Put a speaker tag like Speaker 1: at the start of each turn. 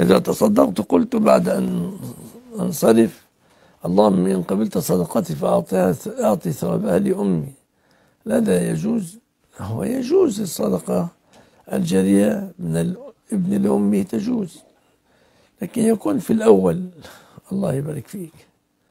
Speaker 1: إذا تصدقت قلت بعد أن أنصرف اللهم إن قبلت صدقتي فأعطي ثوابها لأمي هذا يجوز؟ هو يجوز الصدقة الجارية من الابن لأمه تجوز لكن يكون في الأول. الله يبارك فيك.